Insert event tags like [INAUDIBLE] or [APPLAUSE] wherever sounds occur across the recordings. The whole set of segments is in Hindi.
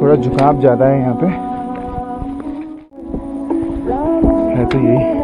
थोड़ा झुकाव ज़्यादा है यहाँ पे। है तो यही।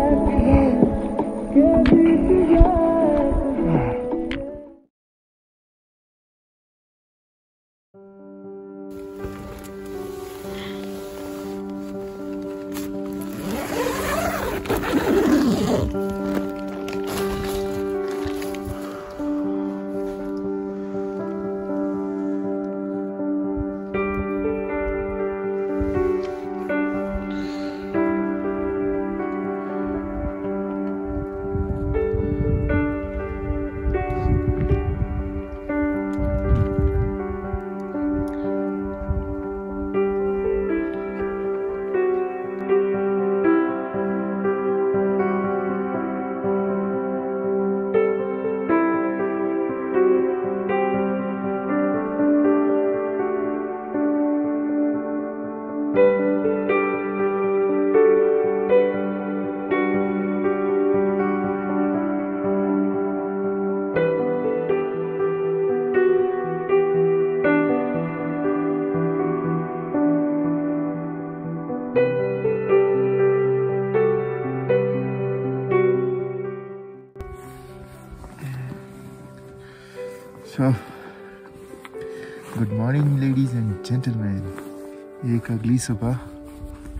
अगली सुबह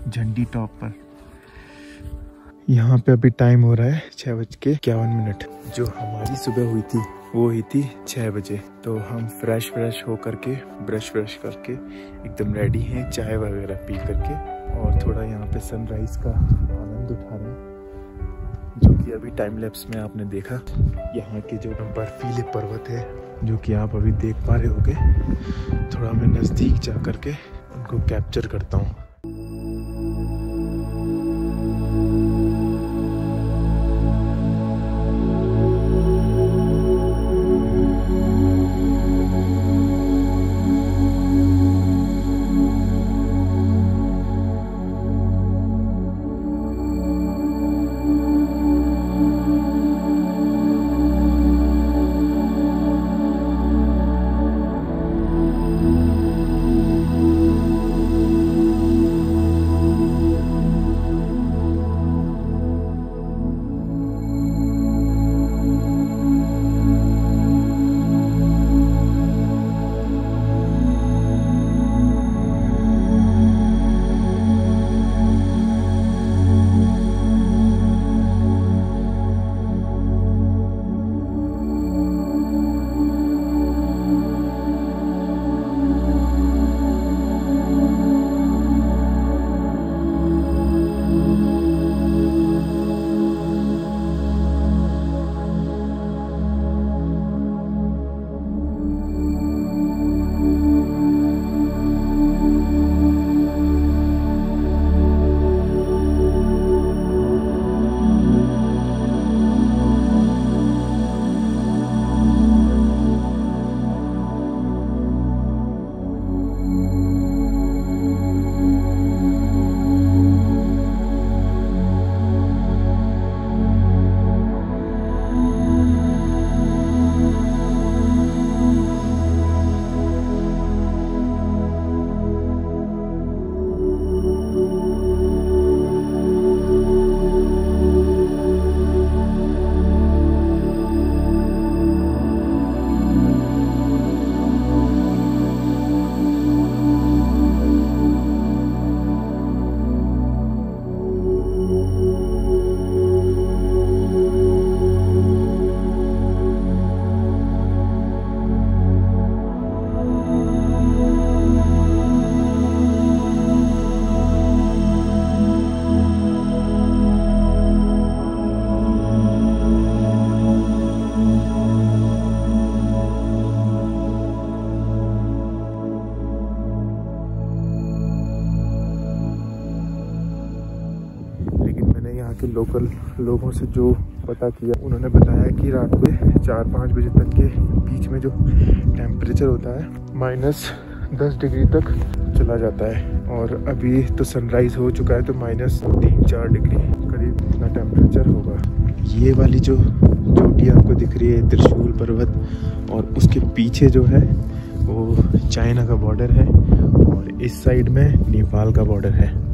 झंडी टॉप पर। यहाँ पे अभी टाइम हो रहा है छः बज के इक्यावन मिनट। जो हमारी सुबह हुई थी वो हुई थी छः बजे। तो हम फ्रेश फ्रेश हो करके ब्रश व्रश करके एकदम रेडी हैं चाय वगैरह पी करके और थोड़ा यहाँ पे सनराइज का आनंद उठा रहे हैं जो कि अभी टाइम लैप्स में आपने देखा। यहाँ के जो बर्फीले पर्वत है जो कि आप अभी देख पा रहे होगे थोड़ा मैं नज़दीक जा करके उनको कैप्चर करता हूँ। लोकल लोगों से जो पता किया, उन्होंने बताया कि रात में चार पाँच बजे तक के बीच में जो टेम्परेचर होता है माइनस दस डिग्री तक चला जाता है। और अभी तो सनराइज हो चुका है तो माइनस तीन चार डिग्री करीब इतना टेम्परेचर होगा। ये वाली जो चोटी आपको दिख रही है, त्रिशूल पर्वत, और उसके पीछे जो है, वो चाइना का बॉर्डर है, और इस साइड में नेपाल का बॉर्डर है।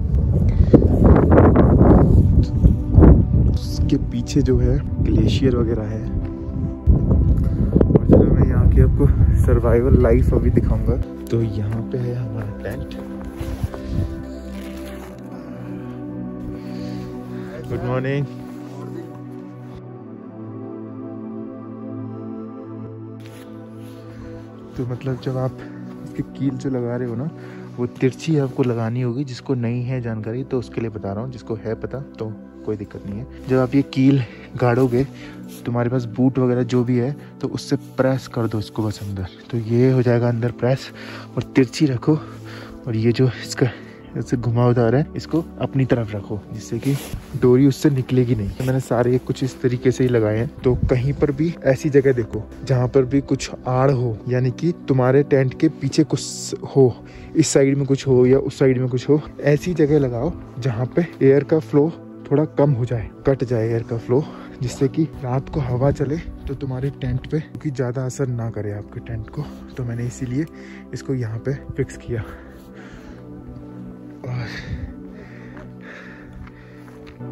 उसके पीछे जो है ग्लेशियर वगैरह है। और चलो मैं यहाँ की आपको सर्वाइवल लाइफ अभी दिखाऊँगा। तो यहाँ पे है हमारा टेंट गुड मॉर्निंग तो मतलब जब आप इसकी कील जो लगा रहे हो ना, वो तिरछी आपको लगानी होगी, जिसको नहीं है जानकारी तो उसके लिए बता रहा हूँ, जिसको है पता तो कोई दिक्कत नहीं है। जब आप ये कील गाड़ोगे, तुम्हारे पास बूट वगैरह जो भी है तो उससे प्रेस कर दो इसको बस अंदर। तो ये हो जाएगा अंदर प्रेस, और तिरछी रखो, और ये जो इसका, इससे घुमावदार है, इसको अपनी तरफ़ रखो, जिससे कि डोरी उससे निकलेगी नहीं। तो मैंने सारे कुछ इस तरीके से ही लगाए हैं। तो कहीं पर भी ऐसी जगह देखो, जहाँ पर भी कुछ आड़ हो, यानी कि तुम्हारे टेंट के पीछे कुछ हो, इस साइड में कुछ हो या उस साइड में कुछ हो, ऐसी जगह लगाओ, जहाँ पे एयर का फ्लो थोड़ा कम हो जाए, कट जाए एयर का फ्लो जिससे कि रात को हवा चले तो तुम्हारे टेंट पे, क्योंकि ज़्यादा असर ना करे आपके टेंट को। तो मैंने इसीलिए इसको यहाँ पे फिक्स किया। और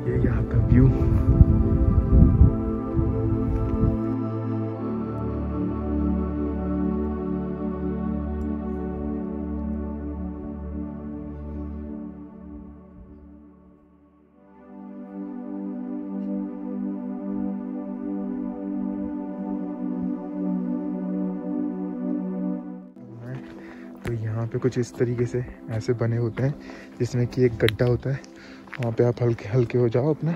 ये यहाँ का व्यू यहाँ पे कुछ इस तरीके से ऐसे बने होते हैं, जिसमें कि एक गड्ढा होता है। वहाँ पे आप हल्के हल्के हो जाओ अपना।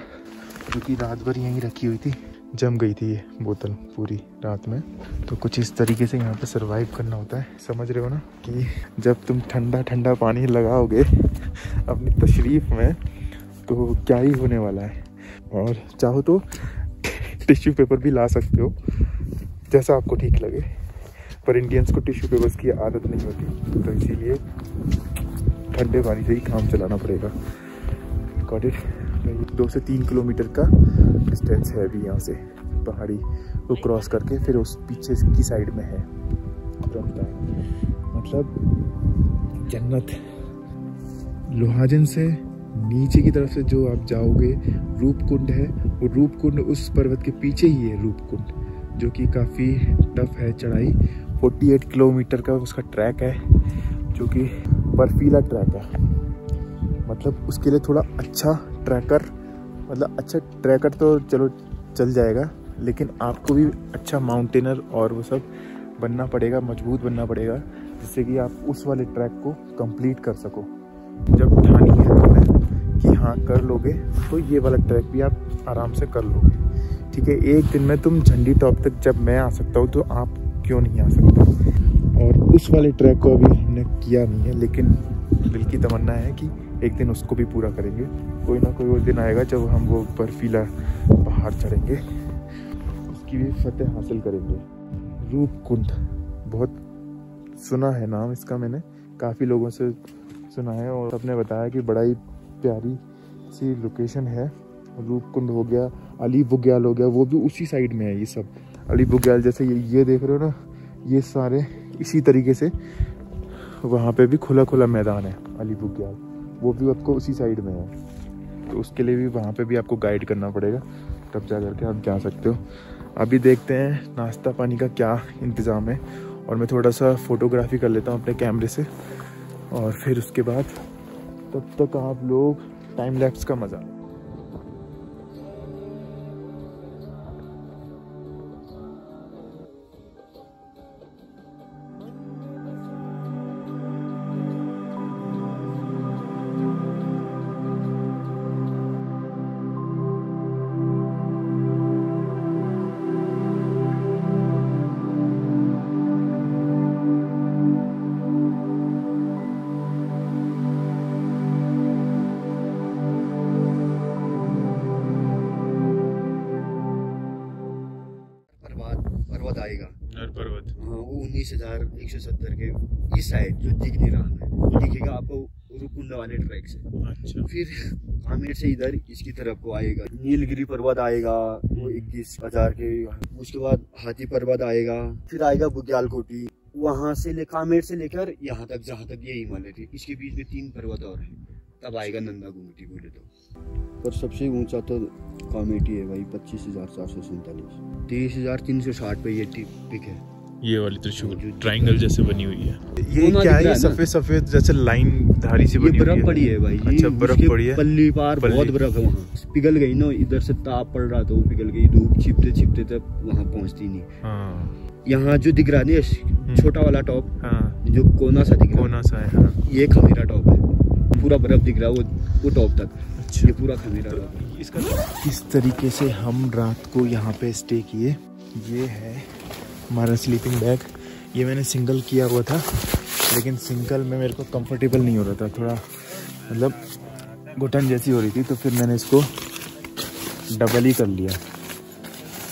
क्योंकि रात भर यहीं रखी हुई थी। जम गई थी ये बोतल पूरी रात में। तो कुछ इस तरीके से यहाँ पे सरवाइव करना होता है। समझ रहे हो ना कि जब तुम ठंडा ठंडा पानी लगाओगे अपनी तशरीफ़ में तो क्या ही होने वाला है। और चाहो तो टिश्यू पेपर भी ला सकते हो, जैसा आपको ठीक लगे। पर इंडियंस को टिश्यू पेपर्स की आदत नहीं होती। तो इसीलिए ठंडे पानी से ही काम चलाना पड़ेगा। इट दो से तीन किलोमीटर का डिस्टेंस है अभी यहाँ से। पहाड़ी को क्रॉस करके फिर उस पीछे की साइड में है। मतलब जन्नत। लोहाजन से नीचे की तरफ़ से जो आप जाओगे, रूपकुंड है। वो रूपकुंड उस पर्वत के पीछे ही है रूपकुंड, जो कि काफ़ी टफ है चढ़ाई। 48 किलोमीटर का उसका ट्रैक है, जो कि बर्फीला ट्रैक है। मतलब उसके लिए थोड़ा अच्छा ट्रैकर मतलब अच्छा ट्रैकर तो चलो चल जाएगा, लेकिन आपको भी अच्छा माउंटेनर और वो सब बनना पड़ेगा, मज़बूत बनना पड़ेगा, जिससे कि आप उस वाले ट्रैक को कंप्लीट कर सको। जब ठानी है तुम्हें कि हाँ कर लोगे तो ये वाला ट्रैक भी आप आराम से कर लोगे। ठीक है, एक दिन में तुम झंडी टॉप तक जब मैं आ सकता हूँ तो आप क्यों नहीं आ सकते? और उस वाले ट्रैक को अभी हमने किया नहीं है, लेकिन दिल की तमन्ना है कि एक दिन उसको भी पूरा करेंगे। कोई ना कोई वो दिन आएगा जब हम वो बर्फीला पहाड़ चढ़ेंगे। उसकी भी फतेह हासिल करेंगे। रूप कुंड बहुत सुना है नाम इसका मैंने, काफ़ी लोगों से सुना है और सबने बताया कि बड़ा ही प्यारी सी लोकेशन है। रूप कुंड हो गया अली बुग्याल हो गया, वो भी उसी साइड में है ये सब। अली बुग्याल जैसे ये ये देख रहे हो ना, ये सारे इसी तरीके से वहाँ पे भी खुला खुला मैदान है अली बुग्याल वो भी आपको उसी साइड में है। तो उसके लिए भी वहाँ पे भी आपको गाइड करना पड़ेगा। तब जा करके आप जा सकते हो। अभी देखते हैं नाश्ता पानी का क्या इंतज़ाम है। और मैं थोड़ा सा फ़ोटोग्राफी कर लेता हूँ अपने कैमरे से। और फिर उसके बाद तब तक आप लोग टाइम लैप्स का मज़ा। उन्नीस हज़ार एक सौ सत्तर के इस साइड जो दिख नहीं रहा है वो दिखेगा आपको रुकुंड वाले ट्रैक से। अच्छा। फिर आमेर से इधर इसकी तरफ़ को आएगा नीलगिरी पर्वत आएगा वो इक्कीस हज़ार के उसके बाद हाथी पर्वत आएगा फिर आएगा बुग्याल कोटी वहाँ से ले कामेर से लेकर यहाँ तक जहाँ तक ये हिमालय थी इसके बीच में तीन पर्वत और है। तब आएगा नंदा गुमटी बोले तो। पर सबसे ऊँचा तो कामेटी है भाई पच्चीस हज़ार चार सौ सैंतालीस। तेईस हज़ार तीन सौ साठ पे ये पिक है। ये वाली त्रिशूल ट्रायंगल जैसे बनी हुई है। ये क्या है? ये सफ़ेद सफ़ेद जैसे लाइन धारी सी बनी हुई बर्फ़ पड़ी है भाई। अच्छा, बर्फ़ पड़ी है? पल्ली पार पल्ली। बहुत बर्फ़ है वहाँ। पिघल गई ना इधर से ताप पड़ रहा था वो पिघल गई धूप छिपते छिपते तब वहाँ पहुँचती नहीं। हाँ। यहाँ जो दिख रहा है ना छोटा वाला टॉप हाँ। जो कोना सा दिख रहा कोना सा है हाँ। ये खमीरा टॉप है। पूरा बर्फ़ दिख रहा है वो वो टॉप तक। अच्छा। ये पूरा खमीरा टॉप है। इसका किस तरीके से हम रात को यहाँ पे स्टे किए? ये है हमारा स्लीपिंग बैग ये मैंने सिंगल किया हुआ था, लेकिन सिंगल में मेरे को कंफर्टेबल नहीं हो रहा था, थोड़ा मतलब घुटन जैसी हो रही थी तो फिर मैंने इसको डबल ही कर लिया।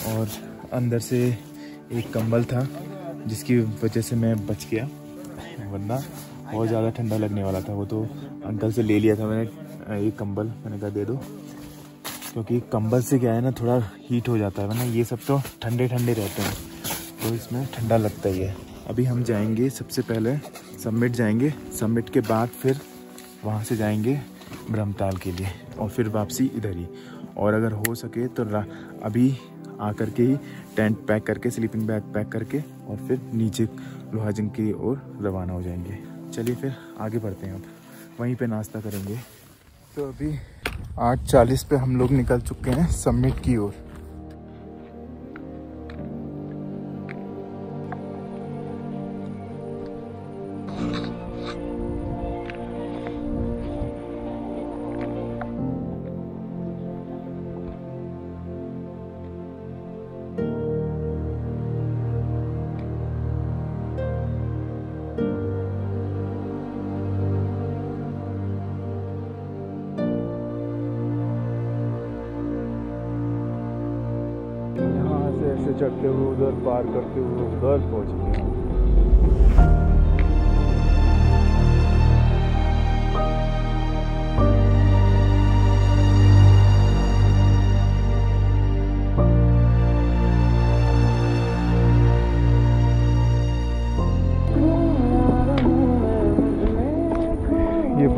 और अंदर से एक कंबल था, जिसकी वजह से मैं बच गया, वरना बहुत ज़्यादा ठंडा लगने वाला था, वो तो अंकल से ले लिया था मैंने, एक कंबल मैंने कहा दे दो। क्योंकि कंबल से क्या है ना, थोड़ा हीट हो जाता है, वरना ये सब तो ठंडे ठंडे रहते हैं। तो इसमें ठंडा लगता ही है। अभी हम जाएँगे, सबसे पहले समिट जाएँगे। समिट के बाद फिर वहाँ से जाएँगे ब्रह्मताल के लिए और फिर वापसी इधर ही। और अगर हो सके तो अभी आकर के ही टेंट पैक करके स्लीपिंग बैग पैक करके और फिर नीचे लोहाजंग की ओर रवाना हो जाएँगे। चलिए फिर आगे बढ़ते हैं अब। वहीं पे नाश्ता करेंगे। तो अभी आठ चालीस पे हम लोग निकल चुके हैं समिट की ओर।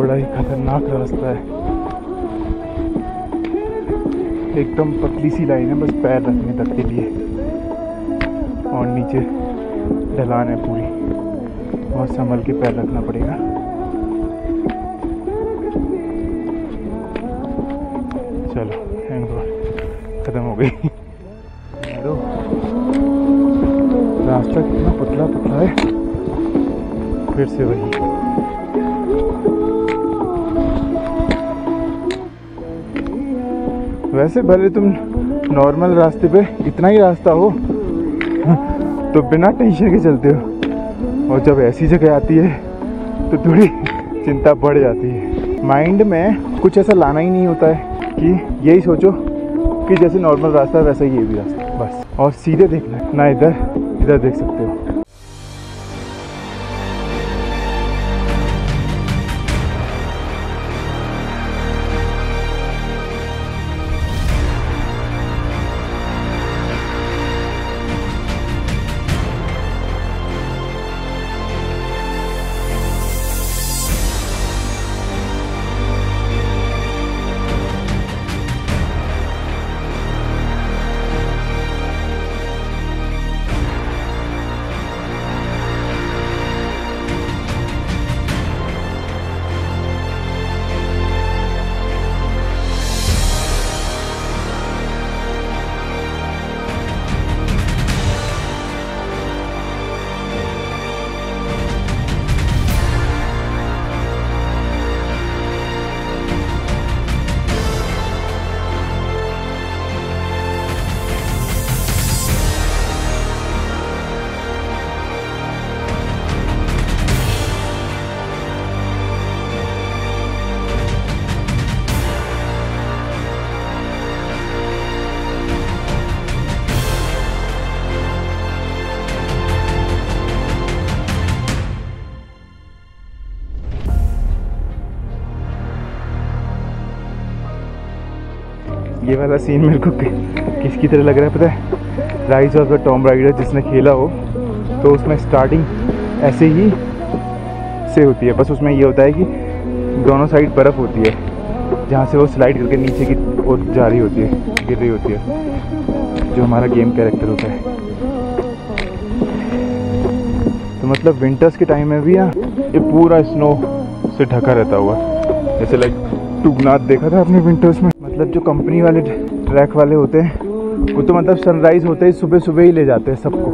बड़ा ही खतरनाक रास्ता है। एकदम पतली सी लाइन है, बस पैर रखने तक के लिए। और नीचे ढलान है पूरी, और संभल के पैर रखना पड़ेगा। चलो हैंड खत्म हो गई। रास्ता कितना पतला पतला है। फिर से वही। वैसे भले तुम नॉर्मल रास्ते पे इतना ही रास्ता हो तो बिना टेंशन के चलते हो। और जब ऐसी जगह आती है तो थोड़ी चिंता बढ़ जाती है। माइंड में कुछ ऐसा लाना ही नहीं होता है कि यही सोचो कि जैसे नॉर्मल रास्ता है, वैसा ही ये भी रास्ता बस। और सीधे देखना, ना इधर इधर देख सकते हो। वाला सीन मेरे को कि, किसकी तरह लग रहा है पता है? Rise of the Tomb Raider जिसने खेला हो तो उसमें स्टार्टिंग ऐसे ही से होती है। बस उसमें ये होता है कि दोनों साइड बर्फ़ होती है जहाँ से वो स्लाइड करके नीचे की ओर जा रही होती है गिर रही होती है जो हमारा गेम कैरेक्टर होता है। तो मतलब विंटर्स के टाइम में भी यहाँ ये पूरा स्नो से ढका रहता हुआ जैसे लाइक टूगनाथ देखा था अपने विंटर्स में? मतलब जो कंपनी वाले ट्रैक वाले होते हैं, वो तो मतलब सनराइज होते ही सुबह सुबह ही ले जाते हैं सबको,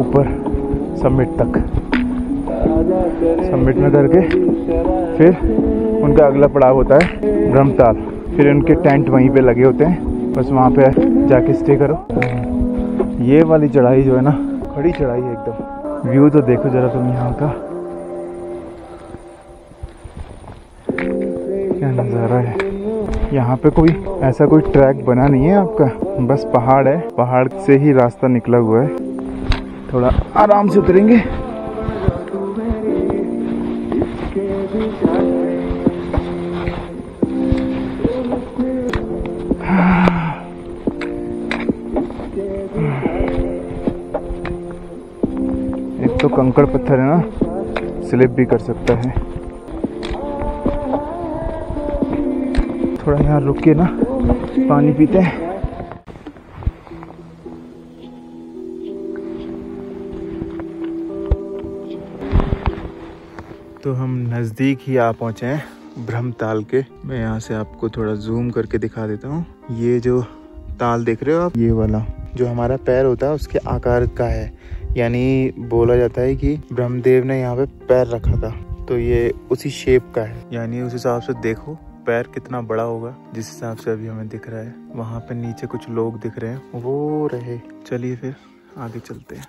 ऊपर समिट तक। समिट में करके, फिर उनका अगला पड़ाव होता है ब्रह्मताल। फिर उनके टेंट वहीं पे लगे होते हैं, बस वहाँ पे जाके स्टे करो। ये वाली चढ़ाई जो है ना, खड़ी चढ़ाई है एकदम। व्यू तो देखो जरा तुम यहाँ का। क्या नज़ारा है। यहाँ पे कोई ऐसा कोई ट्रैक बना नहीं है आपका, बस पहाड़ है। पहाड़ से ही रास्ता निकला हुआ है। थोड़ा आराम से उतरेंगे। एक तो कंकड़ पत्थर है ना, स्लिप भी कर सकता है। थोड़ा यहाँ रुक के ना, पानी पीते हैं। तो हम नज़दीक ही आ पहुँचे हैं ब्रह्मताल के। मैं यहाँ से आपको थोड़ा जूम करके दिखा देता हूँ। ये जो ताल देख रहे हो आप, ये वाला, जो हमारा पैर होता है, उसके आकार का है। यानी बोला जाता है कि ब्रह्मदेव ने यहाँ पे पैर रखा था। तो ये उसी शेप का है। यानी उस हिसाब से देखो पैर कितना बड़ा होगा, जिस हिसाब से अभी हमें दिख रहा है। वहाँ पे नीचे कुछ लोग दिख रहे हैं। वो रहे। चलिए फिर, आगे चलते हैं।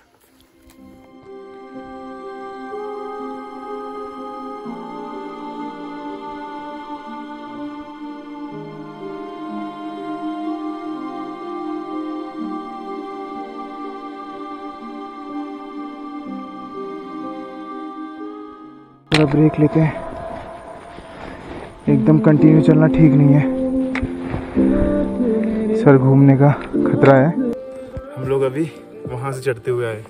ब्रेक लेते हैं। एकदम कंटिन्यू चलना ठीक नहीं है। सर घूमने का खतरा है। हम लोग अभी वहाँ से चढ़ते हुए आए।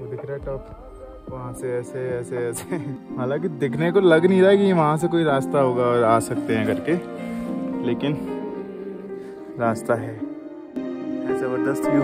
वो दिख रहा है टॉप वहाँ से ऐसे ऐसे ऐसे। [LAUGHS] हालाँकि दिखने को लग नहीं रहा है कि वहाँ से कोई रास्ता होगा और आ सकते हैं करके लेकिन रास्ता है। ज़बरदस्त व्यू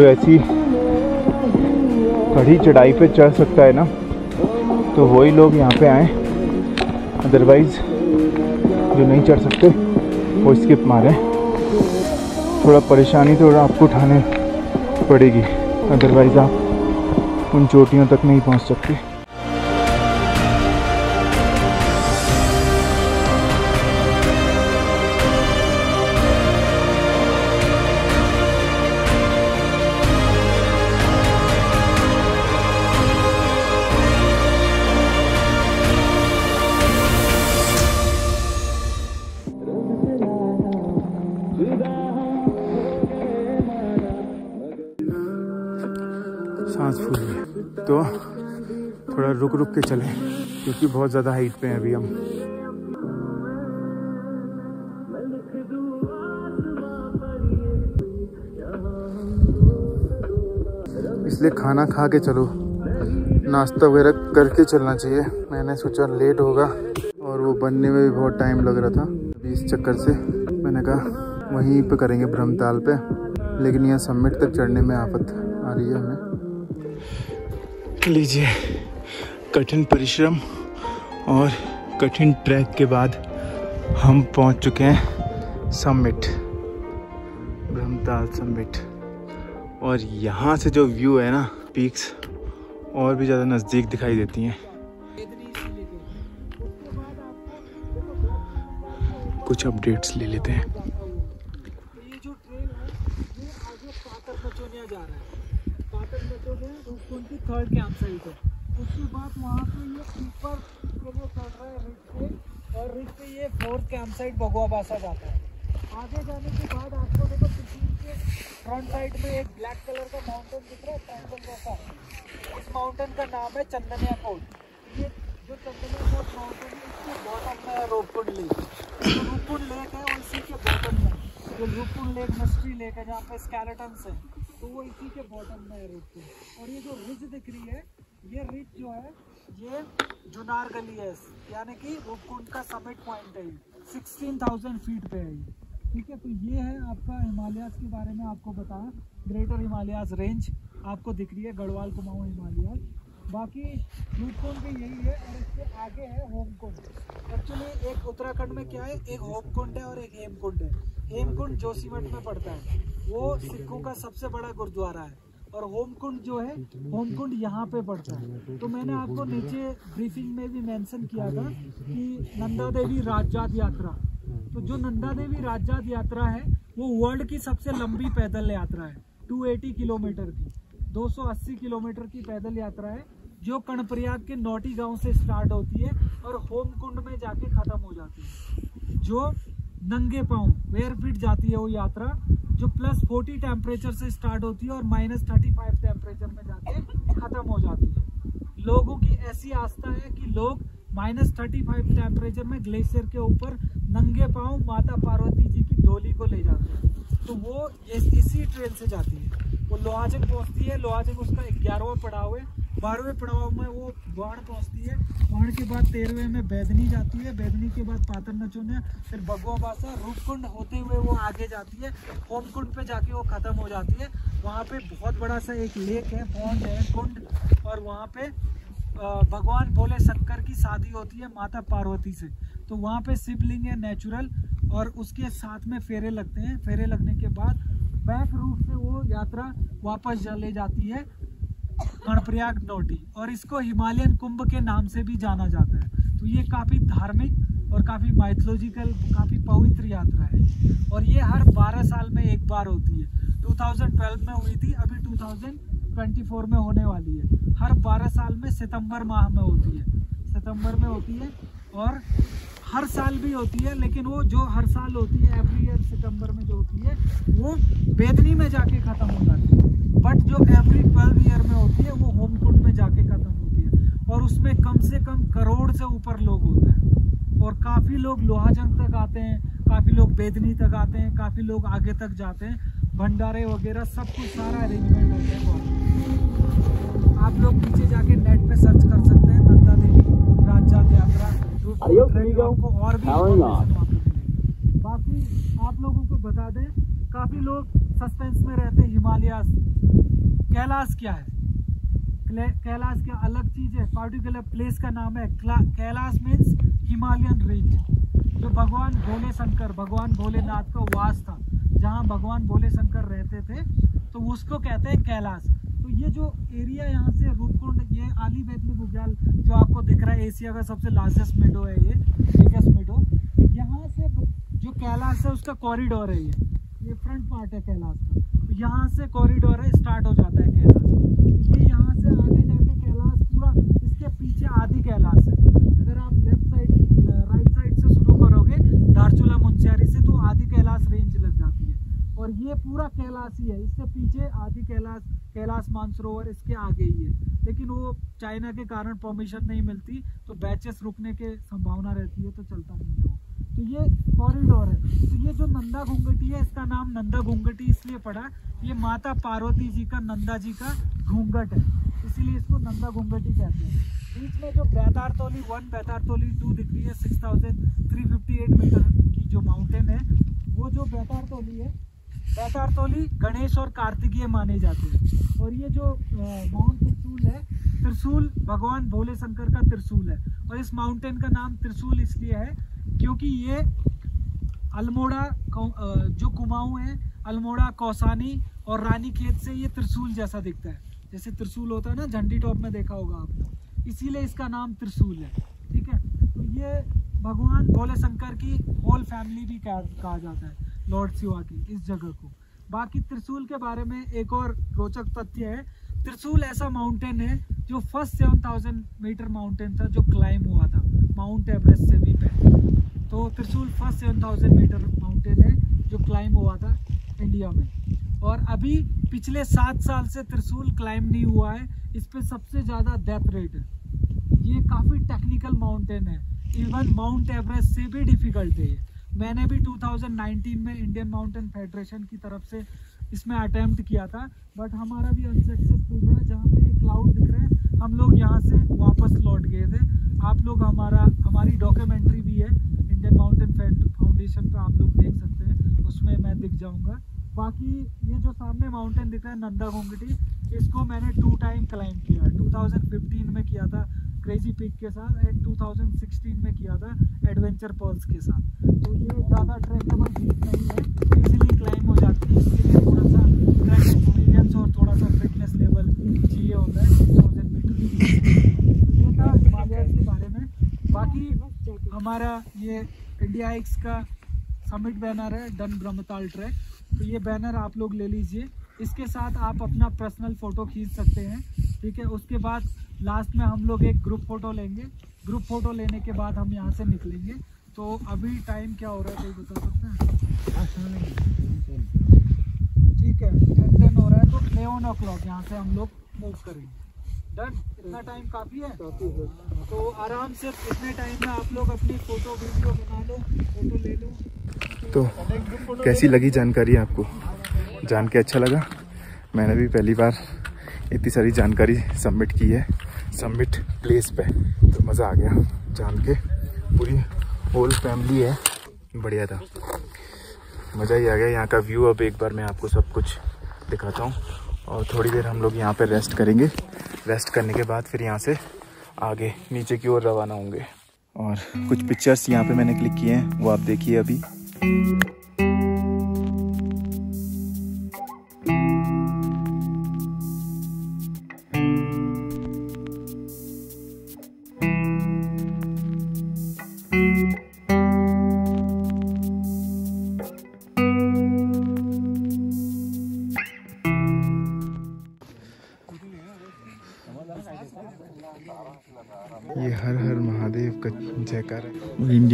जो ऐसी कड़ी चढ़ाई पे चढ़ सकता है ना तो वही लोग यहाँ पे आए। अदरवाइज़ जो नहीं चढ़ सकते, वो स्किप मारें। थोड़ा परेशानी तो आपको उठाने पड़ेगी। अदरवाइज़ आप उन चोटियों तक नहीं पहुँच सकते। रुक रुक के चलें, क्योंकि बहुत ज़्यादा हाइट पे हैं अभी हम। इसलिए खाना खा के चलो। नाश्ता वगैरह करके चलना चाहिए। मैंने सोचा लेट होगा, और वो बनने में भी बहुत टाइम लग रहा था। अभी इस चक्कर से मैंने कहा, वहीं पे करेंगे ब्रह्मताल पे, लेकिन यहाँ सबमिट तक चढ़ने में आफत आ रही है हमें। लीजिए। कठिन परिश्रम और कठिन ट्रैक के बाद हम पहुँच चुके हैं समिट, ब्रह्मताल समिट। और यहाँ से जो व्यू है ना पीक्स और भी ज़्यादा नज़दीक दिखाई देती हैं। कुछ अपडेट्स ले लेते हैं। थर्ड कैंप साइट है। उसके बाद वहाँ पे ये ऊपर के लिए चढ़ रहा है रिच पे और रिच पे ये फोर्थ कैंप साइट भगवा बासा जाता है। आगे जाने के बाद आपको देखो पिछली के फ्रंट साइड में एक ब्लैक कलर का माउंटेन दिख रहा है ट्रायंगल जैसा इस माउंटेन का नाम है चंदनिया कोट ये जो चंदनिया कोट माउंटेन है, इसके बॉटम में है रूपकुंड लेक रूपकुंड लेक है और इसी के बॉटम में जो रूपकुंड लेक मिस्ट्री लेक है, जहाँ पे स्केलेटन्स है। तो वो इसी के बॉटम में है रूपकुंड और ये जो रिज दिख रही है ये रिज जो है, ये जुनार गली है यानी कि रूपकुंड का समिट पॉइंट है सिक्सटीन थाउज़ेंड फीट पे है ठीक है तो ये है आपका हिमालयाज के बारे में आपको बताया ग्रेटर हिमालयाज रेंज आपको दिख रही है, गढ़वाल, कुमाऊं हिमालयाज। बाकी रूपकुंड भी यही है और इसके आगे है होमकुंड एक्चुअली एक उत्तराखंड में क्या है? एक होमकुंड है और एक हेमकुंड है। हेमकुंड जोशीमठ में पड़ता है। वो सिखों का सबसे बड़ा गुरुद्वारा है। और होमकुंड जो है होमकुंड यहाँ पे पड़ता है। तो मैंने आपको नीचे ब्रीफिंग में भी मेंशन किया था कि नंदा देवी राजजात यात्रा। तो जो नंदा देवी राजजात यात्रा है, वो वर्ल्ड की सबसे लंबी पैदल यात्रा है 280 किलोमीटर की। 280 किलोमीटर की पैदल यात्रा है, जो कर्णप्रयाग के नौटी गाँव से स्टार्ट होती है और होमकुंड में जाके खत्म हो जाती है। जो नंगे पाँव वेयर फिट जाती है वो यात्रा, जो प्लस 40 टेम्परेचर से स्टार्ट होती है और माइनस थर्टी फाइव टेम्परेचर में जाके खत्म हो जाती है। लोगों की ऐसी आस्था है कि लोग माइनस थर्टी फाइव टेम्परेचर में ग्लेशियर के ऊपर नंगे पाँव माता पार्वती जी की डोली को ले जाते हैं। तो वो इसी ट्रेन से जाती है। वो लोहाजंग पहुँचती है, लोहाजंग उसका ग्यारहवा पड़ाव है। बारहवें पड़ाव में वो बाढ़ पहुँचती है। बाढ़ के बाद तेरहवें में बैदनी जाती है। बैदनी के बाद पातर नचोनिया फिर बगुआ बासा, रूपकुंड होते हुए वो आगे जाती है। होमकुंड पे जाके वो ख़त्म हो जाती है। वहाँ पे बहुत बड़ा सा एक लेक है, पौंड है, कुंड। और वहाँ पे भगवान भोले शंकर की शादी होती है माता पार्वती से। तो वहाँ पे शिवलिंग है नेचुरल और उसके साथ में फेरे लगते हैं। फेरे लगने के बाद बैक रूट से वो यात्रा वापस ले जाती है। कर्णप्रयाग नोटी और इसको हिमालयन कुंभ के नाम से भी जाना जाता है। तो ये काफ़ी धार्मिक और काफ़ी माइथोलॉजिकल काफ़ी पवित्र यात्रा है। और ये हर 12 साल में एक बार होती है। 2012 में हुई थी, अभी 2024 में होने वाली है। हर 12 साल में सितंबर माह में होती है। सितंबर में होती है और हर साल भी होती है, लेकिन वो जो हर साल होती है एवरी ईयर सितंबर में जो होती है, वो बेदनी में जाके ख़त्म हो जाती है। बट जो एवरी ट्वेल्व ईयर में होती है, वो होम कुंड में जाके ख़त्म होती है। और उसमें कम से कम करोड़ से ऊपर लोग होते हैं। और काफ़ी लोग लोहाजंग तक आते हैं, काफ़ी लोग बेदनी तक आते हैं, काफ़ी लोग आगे तक जाते हैं। भंडारे वगैरह सब कुछ सारा अरेंजमेंट होता है आप लोग नीचे जाके नेट पे सर्च कर सकते हैं, नंदा देवी राजजात यात्रा। आपको और भी बाकी आप लोगों को बता दें काफ़ी लोग सस्पेंस में रहते हैं हिमालय कैलाश क्या है? कैलाश क्या अलग चीज़ है? पर्टिकुलर प्लेस का नाम है कैलाश मीन्स हिमालयन रेंज जो भगवान भोले शंकर भगवान भोलेनाथ का वास था। जहाँ भगवान भोले शंकर रहते थे तो उसको कहते हैं कैलाश। ये जो एरिया यहाँ से रूपकुंड, ये आली बेतली बुग्याल जो आपको दिख रहा है एशिया का सबसे लार्जेस्ट मेडो है ये बिगेस्ट मेडो यहाँ से जो कैलाश है, उसका कॉरिडोर है ये. ये फ्रंट पार्ट है कैलाश का. तो यहाँ से कॉरिडोर है स्टार्ट हो जाता है कैलाश. तो ये यहाँ से आगे जाके कैलाश पूरा इसके पीछे आदि कैलाश है. अगर आप लेफ़्ट साइड राइट साइड से शुरू करोगे, धारचूला मुंशियारी से तो आदि कैलाश रेंज और ये पूरा कैलाश ही है। इससे पीछे आदि कैलाश कैलाश मानसरोवर इसके आगे ही है। लेकिन वो चाइना के कारण परमिशन नहीं मिलती तो बैचेस रुकने के संभावना रहती है तो चलता नहीं है वो। तो ये कॉरिडोर है। तो ये जो नंदा घूंगटी है, इसका नाम नंदा घूंगटी इसलिए पड़ा, ये माता पार्वती जी का, नंदा जी का घूंघट है। इसीलिए इसको नंदा घूंघटी कहते हैं। बीच में जो बैतार तोली वन बैतार तोली टू दिख रही है six thousand three fifty eight metre की जो माउंटेन है, वो जो बैतार तोली है बैतार तोली गणेश और कार्तिकीय माने जाते हैं। और ये जो माउंट त्रिशूल है, त्रिशूल, भगवान भोले शंकर का त्रिशूल है। और इस माउंटेन का नाम त्रिशूल इसलिए है क्योंकि ये अल्मोड़ा जो कुमाऊँ है, अल्मोड़ा, कौसानी और रानी खेत से ये त्रिशूल जैसा दिखता है। जैसे त्रिशूल होता है ना, झंडी टॉप में देखा होगा आपने। इसीलिए इसका नाम त्रिशूल है, ठीक है? तो ये भगवान भोले शंकर की होल फैमिली भी कहा जाता है। लॉर्ड शिवा की इस जगह को। बाकी त्रिशूल के बारे में एक और रोचक तथ्य है, त्रिशूल ऐसा माउंटेन है जो first seven thousand metre mountain था, जो क्लाइम हुआ था माउंट एवरेस्ट से भी पहले। तो Trishul first seven thousand metre mountain है, जो क्लाइम हुआ था इंडिया में। और अभी पिछले सात साल से त्रिशूल क्लाइम नहीं हुआ है, इस पर सबसे ज़्यादा डेथ रेट है। ये काफ़ी टेक्निकल माउंटेन है। इवन माउंट एवरेस्ट से भी डिफ़िकल्ट है मैंने भी 2019 में इंडियन माउंटेन फेडरेशन की तरफ़ से इसमें अटैम्प्ट किया था बट हमारा भी अनसक्सेसफुल रहा जहाँ पे ये क्लाउड दिख रहे हैं, हम लोग यहाँ से वापस लौट गए थे। आप लोग हमारा, हमारी डॉक्यूमेंट्री भी है इंडियन माउंटेन फाउंडेशन पे आप लोग देख सकते हैं, उसमें मैं दिख जाऊँगा। बाकी ये जो सामने माउंटेन दिख रहा है, नंदा घोंगटी इसको मैंने टू टाइम क्लाइंब किया। है 2015 में किया था क्रेजी पिक के साथ एंड 2016 में किया था एडवेंचर पॉल्स के साथ। तो ये ज़्यादा ट्रैकेबल पीक नहीं है इजीली क्लाइम हो जाती है, इसके लिए थोड़ा सा ट्रैक एक्सपीरियंस और थोड़ा सा फिटनेस लेवल चाहिए होता है सिक्स थाउज़ेंड मीटर ये था हिमालय के बारे में। बाकी हमारा ये इंडिया एक्स का समिट बैनर है डन ब्रह्मताल ट्रैक तो ये बैनर आप लोग ले लीजिए। इसके साथ आप अपना पर्सनल फ़ोटो खींच सकते हैं, ठीक है? उसके बाद लास्ट में हम लोग एक ग्रुप फ़ोटो लेंगे। ग्रुप फ़ोटो लेने के बाद हम यहाँ से निकलेंगे। तो अभी टाइम क्या हो रहा है कोई बता सकते हैं? ठीक है टेन टेन हो रहा है तो लेवन ओ क्लॉक यहाँ से हम लोग मूव करेंगे। डन इतना टाइम काफ़ी है? तो आराम से इतने टाइम में आप लोग अपनी फ़ोटो वीडियो बना लो फ़ोटो ले लो। तो कैसी लगी जानकारी आपको? जान के अच्छा लगा? मैंने भी पहली बार इतनी सारी जानकारी सबमिट की है। सबमिट प्लेस पे। तो मज़ा आ गया जान के। पूरी होल फैमिली है। बढ़िया था। मज़ा ही आ गया यहाँ का व्यू अब एक बार मैं आपको सब कुछ दिखाता हूँ। और थोड़ी देर हम लोग यहाँ पे रेस्ट करेंगे। रेस्ट करने के बाद फिर यहाँ से आगे, नीचे की ओर रवाना होंगे। और कुछ पिक्चर्स यहाँ पे मैंने क्लिक किए हैं। वो आप देखिए अभी।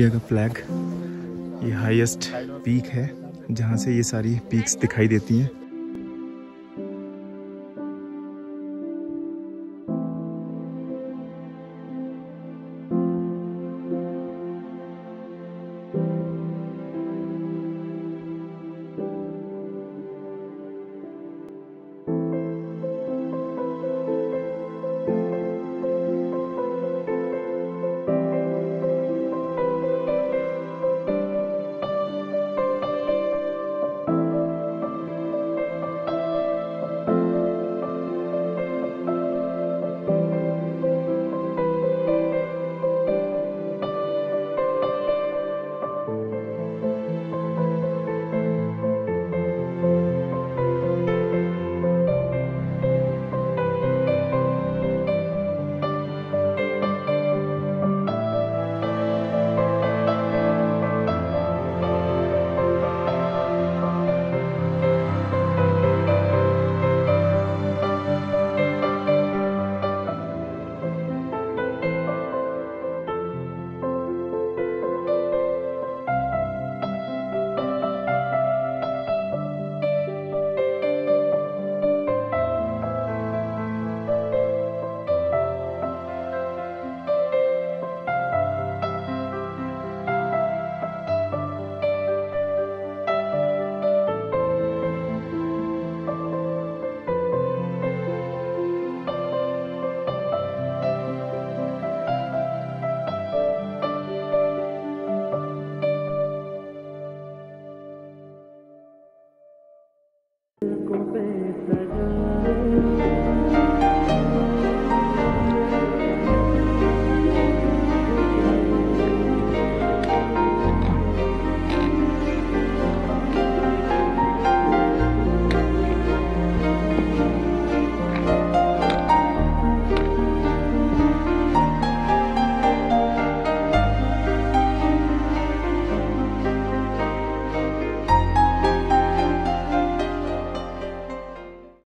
इंडिया का फ्लैग ये हाईएस्ट पीक है, जहाँ से ये सारी पीक्स दिखाई देती हैं।